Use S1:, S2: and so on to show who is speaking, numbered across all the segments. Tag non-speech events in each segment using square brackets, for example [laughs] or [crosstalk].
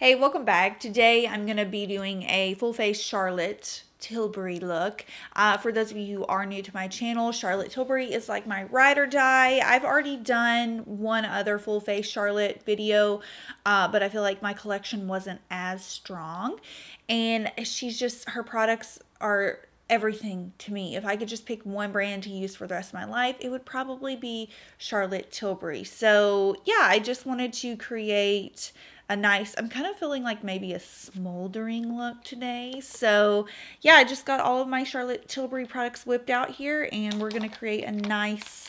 S1: Hey, welcome back. Today I'm going to be doing a full face Charlotte Tilbury look. Uh, for those of you who are new to my channel, Charlotte Tilbury is like my ride or die. I've already done one other full face Charlotte video, uh, but I feel like my collection wasn't as strong. And she's just, her products are everything to me. If I could just pick one brand to use for the rest of my life, it would probably be Charlotte Tilbury. So yeah, I just wanted to create a nice, I'm kind of feeling like maybe a smoldering look today. So yeah, I just got all of my Charlotte Tilbury products whipped out here and we're going to create a nice,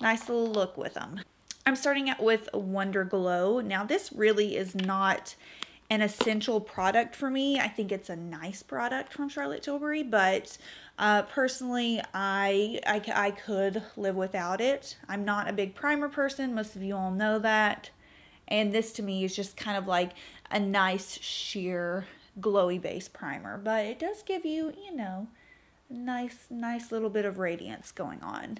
S1: nice little look with them. I'm starting out with Wonder Glow. Now this really is not an essential product for me. I think it's a nice product from Charlotte Tilbury, but uh, personally, I, I, I could live without it. I'm not a big primer person. Most of you all know that. And this to me is just kind of like a nice sheer glowy base primer. But it does give you, you know, nice, nice little bit of radiance going on.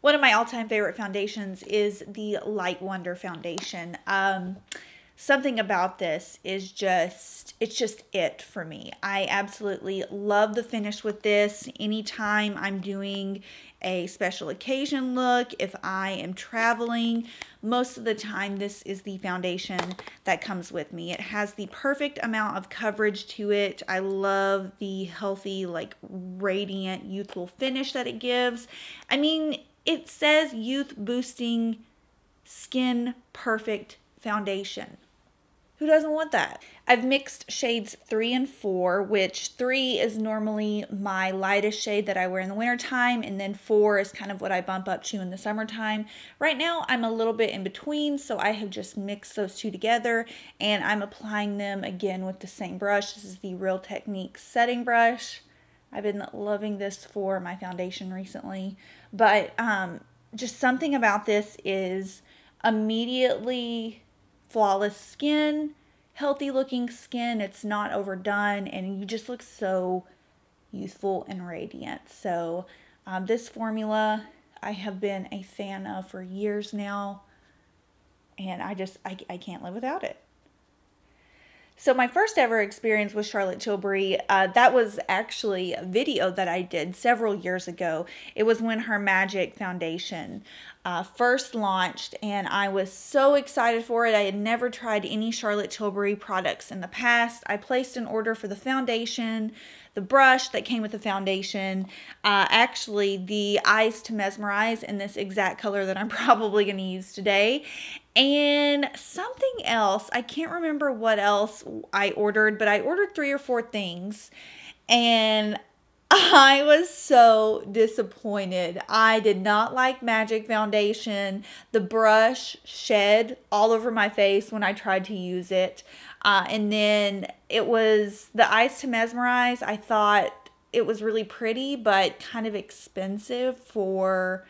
S1: One of my all-time favorite foundations is the Light Wonder foundation. Um, something about this is just it's just it for me. I absolutely love the finish with this. Anytime i'm doing a special occasion look if i am traveling most of the time this is the foundation that comes with me. It has the perfect amount of coverage to it. I love the healthy like radiant youthful finish that it gives. I mean it says youth boosting skin perfect foundation who doesn't want that? I've mixed shades three and four, which three is normally my lightest shade that I wear in the wintertime, and then four is kind of what I bump up to in the summertime. Right now, I'm a little bit in between, so I have just mixed those two together, and I'm applying them again with the same brush. This is the Real Technique setting brush. I've been loving this for my foundation recently, but um, just something about this is immediately flawless skin, healthy looking skin. It's not overdone and you just look so youthful and radiant. So um, this formula I have been a fan of for years now and I just, I, I can't live without it. So my first ever experience with Charlotte Tilbury, uh, that was actually a video that I did several years ago. It was when her Magic Foundation uh, first launched and I was so excited for it. I had never tried any Charlotte Tilbury products in the past. I placed an order for the foundation, the brush that came with the foundation, uh, actually the eyes to mesmerize in this exact color that I'm [laughs] probably going to use today. And something else, I can't remember what else I ordered, but I ordered three or four things. And [laughs] I was so disappointed. I did not like Magic Foundation. The brush shed all over my face when I tried to use it. Uh, and then it was the Eyes to Mesmerize. I thought it was really pretty, but kind of expensive for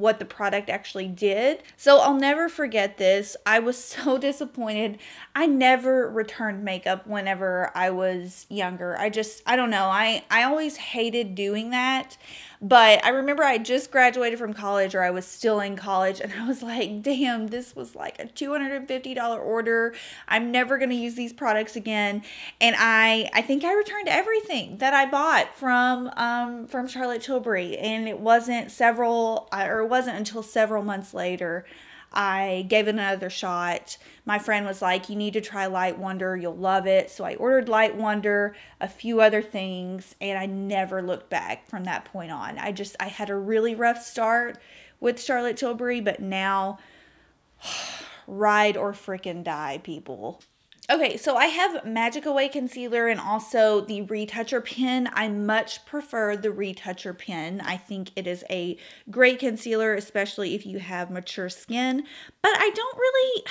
S1: what the product actually did. So I'll never forget this. I was [laughs] so disappointed. I never returned makeup whenever I was younger. I just, I don't know. I, I always hated doing that. But I remember I just graduated from college or I was still in college and I was like, damn, this was like a $250 order. I'm never going to use these products again. And I I think I returned everything that I bought from um from Charlotte Tilbury and it wasn't several or it wasn't until several months later I gave it another shot. My friend was like, You need to try Light Wonder. You'll love it. So I ordered Light Wonder, a few other things, and I never looked back from that point on. I just, I had a really rough start with Charlotte Tilbury, but now, [sighs] ride or freaking die, people. Okay, so I have Magic Away Concealer and also the Retoucher Pen. I much prefer the Retoucher Pen. I think it is a great concealer, especially if you have mature skin. But I don't really,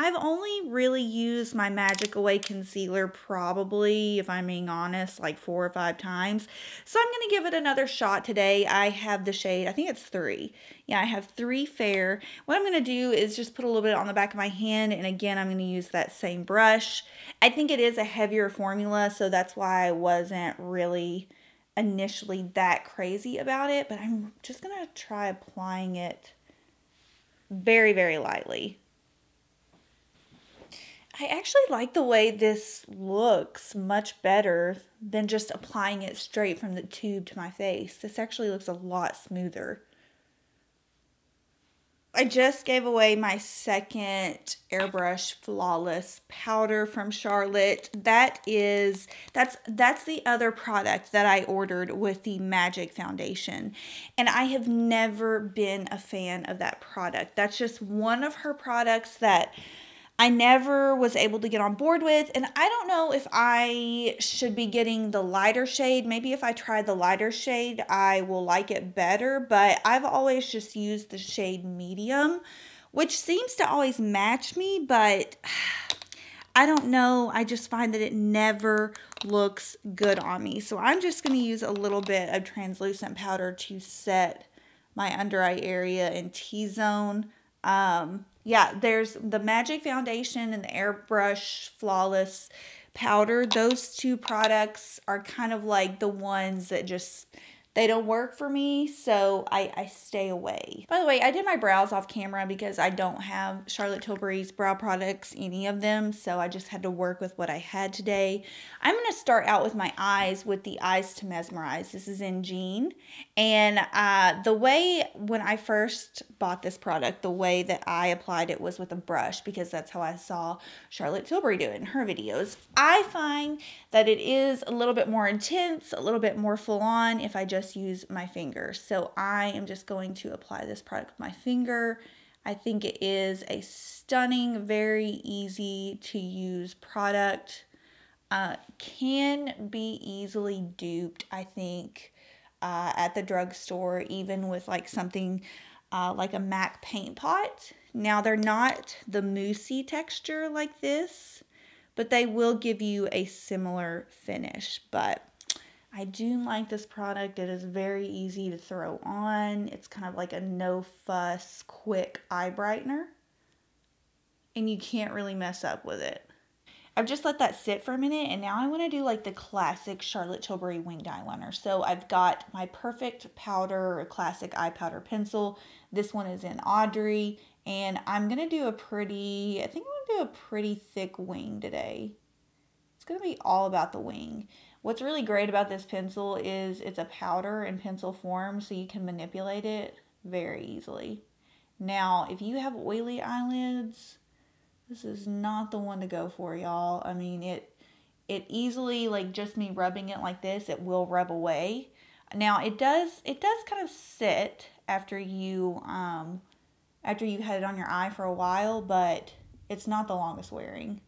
S1: I've only really used my Magic Away concealer probably, if I'm being honest, like four or five times. So I'm going to give it another shot today. I have the shade, I think it's three. Yeah, I have three fair. What I'm going to do is just put a little bit on the back of my hand. And again, I'm going to use that same brush. I think it is a heavier formula, so that's why I wasn't really initially that crazy about it. But I'm just going to try applying it very, very lightly. I actually like the way this looks much better than just applying it straight from the tube to my face. This actually looks a lot smoother. I just gave away my second airbrush flawless powder from Charlotte. That is that's that's the other product that I ordered with the Magic foundation. And I have never been a fan of that product. That's just one of her products that I never was able to get on board with. And I don't know if I should be getting the lighter shade. Maybe if I try the lighter shade, I will like it better. But I've always just used the shade medium, which seems to always match me. But [sighs] I don't know. I just find that it never looks good on me. So I'm just going to use a little bit of translucent powder to set my under eye area and T-zone. Um, yeah, there's the Magic Foundation and the Airbrush Flawless Powder. Those two products are kind of like the ones that just they don't work for me, so I, I stay away. By the way, I did my brows off camera because I don't have Charlotte Tilbury's brow products, any of them, so I just had to work with what I had today. I'm going to start out with my eyes with the Eyes to Mesmerize. This is in Jean, and uh, the way when I first bought this product, the way that I applied it was with a brush because that's how I saw Charlotte Tilbury do it in her videos. I find that it is a little bit more intense, a little bit more full on if I just just use my finger. So I am just going to apply this product with my finger. I think it is a stunning, very easy to use product. Uh, can be easily duped, I think, uh, at the drugstore, even with like something uh, like a MAC paint pot. Now, they're not the moussey texture like this, but they will give you a similar finish. But I do like this product. It is very easy to throw on. It's kind of like a no fuss, quick eye brightener. And you can't really mess up with it. I've just let that sit for a minute and now I want to do like the classic Charlotte Tilbury winged eyeliner. So I've got my perfect powder, classic eye powder pencil. This one is in Audrey and I'm going to do a pretty, I think I'm going to do a pretty thick wing today. Going to be all about the wing. What's really great about this pencil is it's a powder in pencil form so you can manipulate it very easily. Now, if you have oily eyelids, this is not the one to go for, y'all. I mean, it it easily like just me rubbing it like this, it will rub away. Now, it does it does kind of sit after you um after you had it on your eye for a while, but it's not the longest wearing.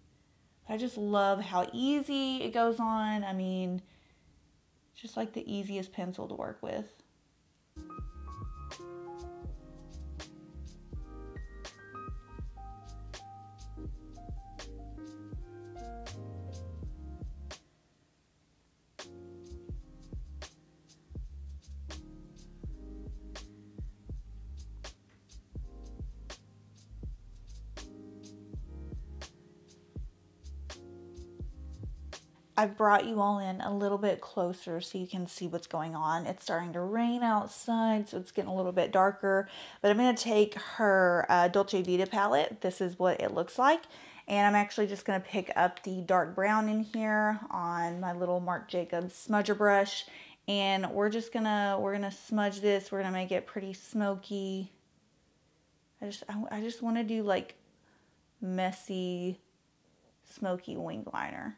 S1: I just love how easy it goes on. I mean, just like the easiest pencil to work with. I've brought you all in a little bit closer so you can see what's going on. It's starting to rain outside, so it's getting a little bit darker. But I'm going to take her uh, Dolce Vita palette. This is what it looks like. And I'm actually just going to pick up the dark brown in here on my little Marc Jacobs smudger brush. And we're just going to, we're going to smudge this. We're going to make it pretty smoky. I just, I, I just want to do like messy, smoky wing liner.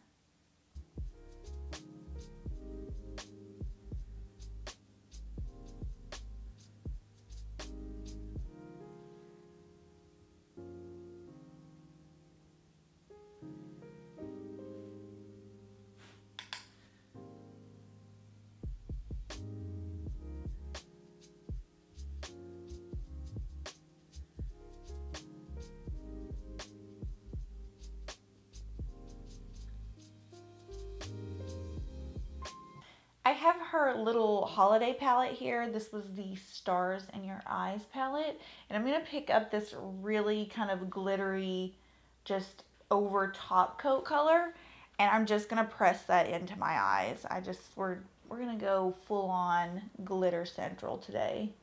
S1: I have her little holiday palette here. This was the Stars in Your Eyes palette. And I'm going to pick up this really kind of glittery, just over top coat color. And I'm just going to press that into my eyes. I just, we're, we're going to go full on glitter central today.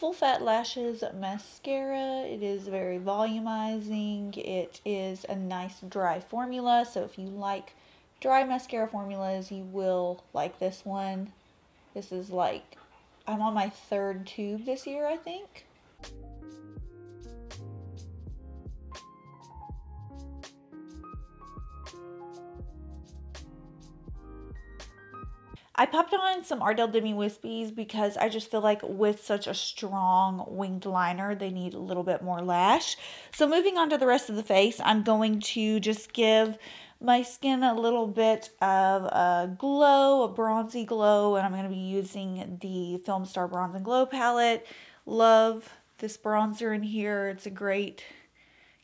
S1: Full Fat Lashes Mascara. It is very volumizing. It is a nice dry formula. So if you like dry mascara formulas, you will like this one. This is like, I'm on my third tube this year, I think. I popped on some Ardell Demi Wispies because I just feel like with such a strong winged liner, they need a little bit more lash. So moving on to the rest of the face, I'm going to just give my skin a little bit of a glow, a bronzy glow, and I'm going to be using the Film Star Bronze and Glow palette. Love this bronzer in here. It's a great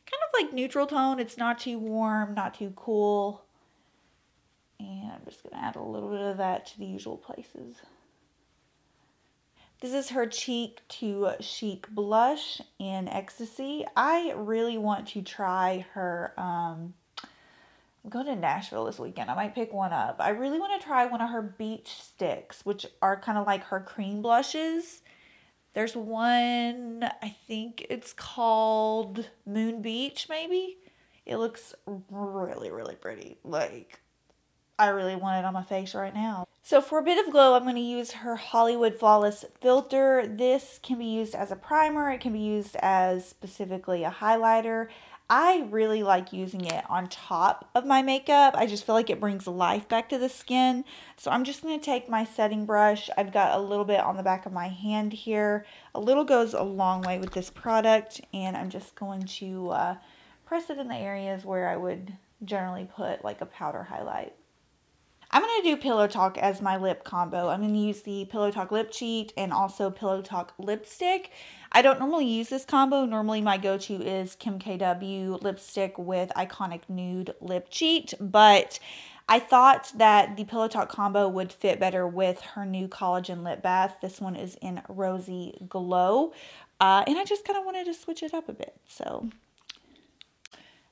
S1: kind of like neutral tone. It's not too warm, not too cool. And I'm just to add a little bit of that to the usual places. This is her Cheek to Chic blush in Ecstasy. I really want to try her, um, I'm going to Nashville this weekend. I might pick one up. I really want to try one of her beach sticks, which are kind of like her cream blushes. There's one, I think it's called Moon Beach, maybe. It looks really, really pretty. Like, I really want it on my face right now. So for a bit of glow, I'm going to use her Hollywood Flawless Filter. This can be used as a primer. It can be used as specifically a highlighter. I really like using it on top of my makeup. I just feel like it brings life back to the skin. So I'm just going to take my setting brush. I've got a little bit on the back of my hand here. A little goes a long way with this product. And I'm just going to uh, press it in the areas where I would generally put like a powder highlight. I'm going to do Pillow Talk as my lip combo. I'm going to use the Pillow Talk Lip Cheat and also Pillow Talk Lipstick. I don't normally use this combo. Normally my go-to is Kim KW lipstick with Iconic Nude Lip Cheat, but I thought that the Pillow Talk combo would fit better with her new collagen lip bath. This one is in Rosy Glow, uh, and I just kind of wanted to switch it up a bit, so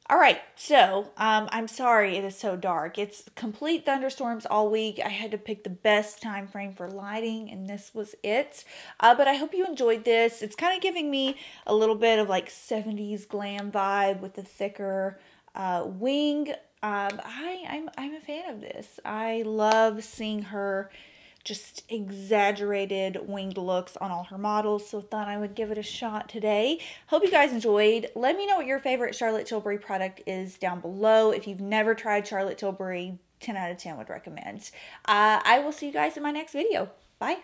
S1: all right, so um, I'm sorry it is so dark. It's complete thunderstorms all week. I had to pick the best time frame for lighting, and this was it. Uh, but I hope you enjoyed this. It's kind of giving me a little bit of like 70s glam vibe with the thicker uh, wing. Um, I, I'm, I'm a fan of this. I love seeing her just exaggerated winged looks on all her models, so thought I would give it a shot today. Hope you guys enjoyed. Let me know what your favorite Charlotte Tilbury product is down below. If you've never tried Charlotte Tilbury, 10 out of 10 would recommend. Uh, I will see you guys in my next video. Bye.